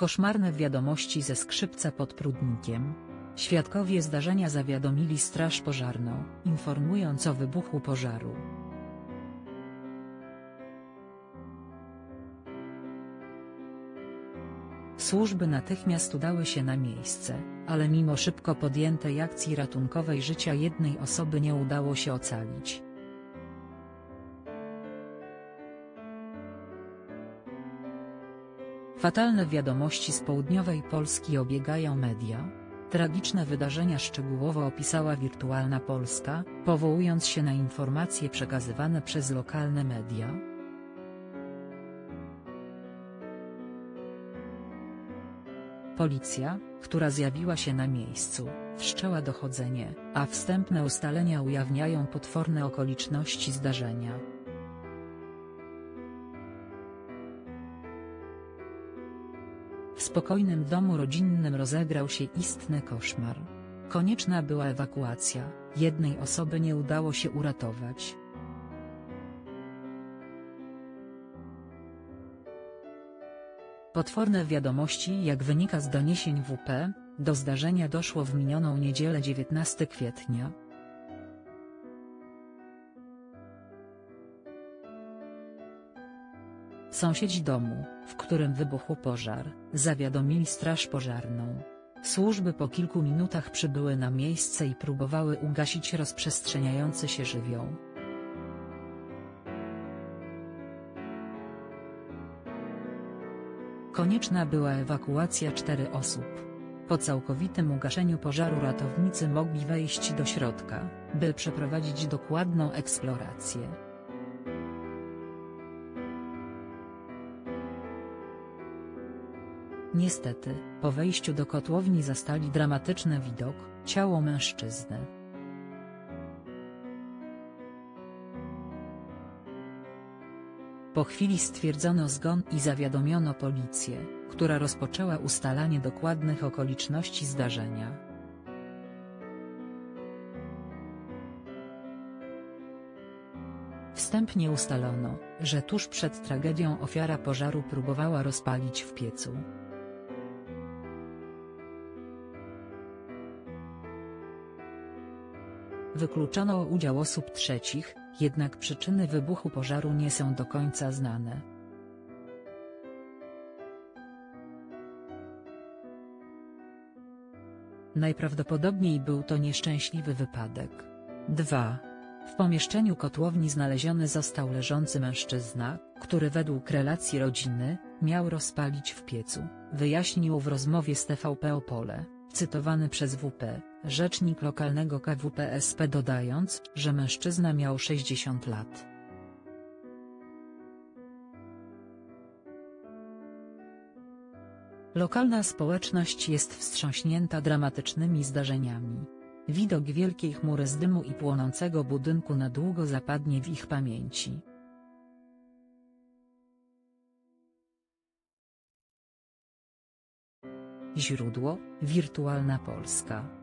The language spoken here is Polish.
Koszmarne wiadomości ze skrzypca pod Prudnikiem. Świadkowie zdarzenia zawiadomili straż pożarną, informując o wybuchu pożaru. Służby natychmiast udały się na miejsce, ale mimo szybko podjętej akcji ratunkowej życia jednej osoby nie udało się ocalić. Fatalne wiadomości z południowej Polski obiegają media. Tragiczne wydarzenia szczegółowo opisała Wirtualna Polska, powołując się na informacje przekazywane przez lokalne media. Policja, która zjawiła się na miejscu, wszczęła dochodzenie, a wstępne ustalenia ujawniają potworne okoliczności zdarzenia. W spokojnym domu rodzinnym rozegrał się istny koszmar. Konieczna była ewakuacja, jednej osoby nie udało się uratować. Potworne wiadomości jak wynika z doniesień WP, do zdarzenia doszło w minioną niedzielę 19 kwietnia. Sąsiedzi domu, w którym wybuchł pożar, zawiadomili straż pożarną. Służby po kilku minutach przybyły na miejsce i próbowały ugasić rozprzestrzeniający się żywioł. Konieczna była ewakuacja cztery osób. Po całkowitym ugaszeniu pożaru ratownicy mogli wejść do środka, by przeprowadzić dokładną eksplorację. Niestety, po wejściu do kotłowni zastali dramatyczny widok, ciało mężczyzny. Po chwili stwierdzono zgon i zawiadomiono policję, która rozpoczęła ustalanie dokładnych okoliczności zdarzenia. Wstępnie ustalono, że tuż przed tragedią ofiara pożaru próbowała rozpalić w piecu. Wykluczono udział osób trzecich, jednak przyczyny wybuchu pożaru nie są do końca znane. Najprawdopodobniej był to nieszczęśliwy wypadek. 2. W pomieszczeniu kotłowni znaleziony został leżący mężczyzna, który według relacji rodziny, miał rozpalić w piecu, wyjaśnił w rozmowie z TVP Opole, cytowany przez WP. Rzecznik lokalnego KWPSP dodając, że mężczyzna miał 60 lat. Lokalna społeczność jest wstrząśnięta dramatycznymi zdarzeniami. Widok wielkiej chmury z dymu i płonącego budynku na długo zapadnie w ich pamięci. Źródło: Wirtualna Polska